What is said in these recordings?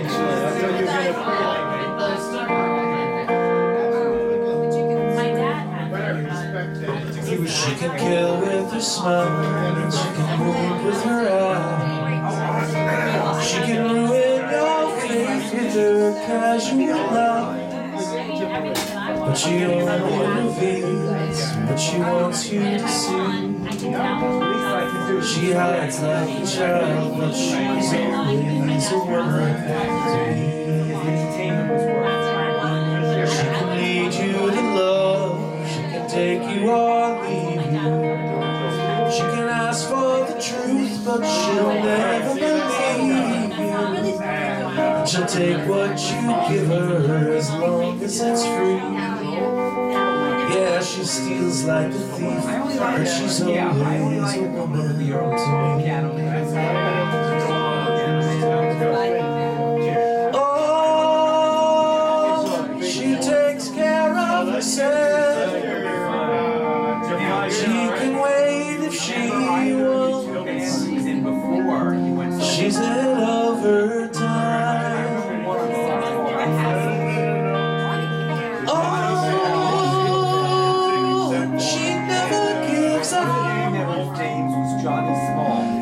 actually. I thought you were dad had it. She can kill with her smile, she can wound with her eye. She can ruin your faith with her casual lies. But she only reveals what she wants you to see. She hides like a child, but she's always a woman you or leave you. She can ask for the truth, but she'll never believe you. And she'll take what you give her as long as it's free. Yeah, she steals like a thief, but she's always a woman She can wait if she wants. She's of her. Oh, she never gives up.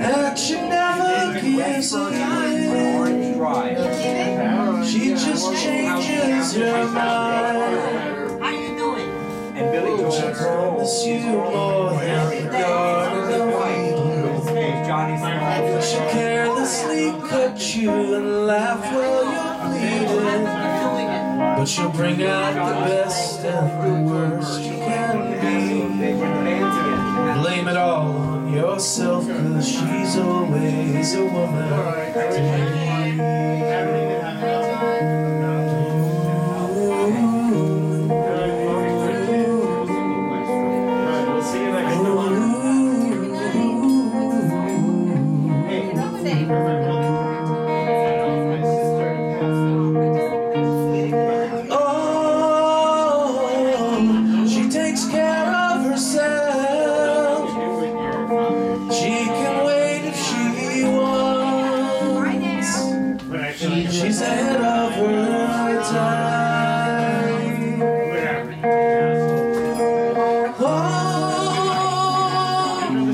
And she never gives up. She just changes her mind. Promise you more than the garden of Eden. Johnny Small. She carelessly cut you and laugh while you're bleeding. But she'll bring out the best and the worst you can be. were the bands again. Blame it all on yourself, cause she's always a woman takes care of herself. She can wait if she wants. She's ahead of her time. Oh,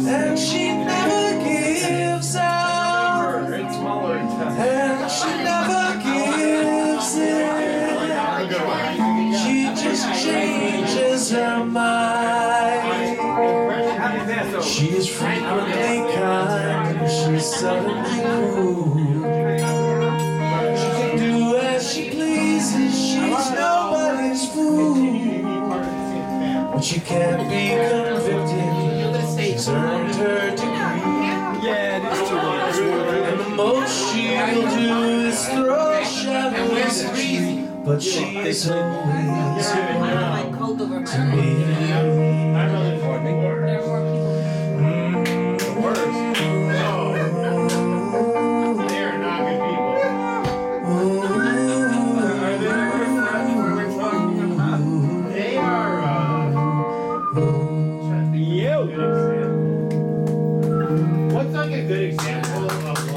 and she never gives out. And she never gives in. She just changes her mind. She's frequently kind, she's suddenly rude. She can do as she pleases, she's nobody's fool. But she can't be convicted, she's earned her degree. Yeah, it is too late. And the most she'll do is throw shadows at you. But she's always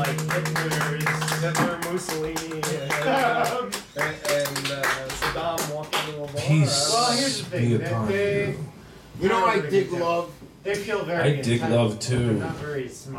like Hitler's, Hitler, Mussolini, and, uh, and, and uh, Saddam walking in Lavora? Peace Well, here's the thing. They, you. You know, I dig love. They feel very. I dig love too. They're not very smart.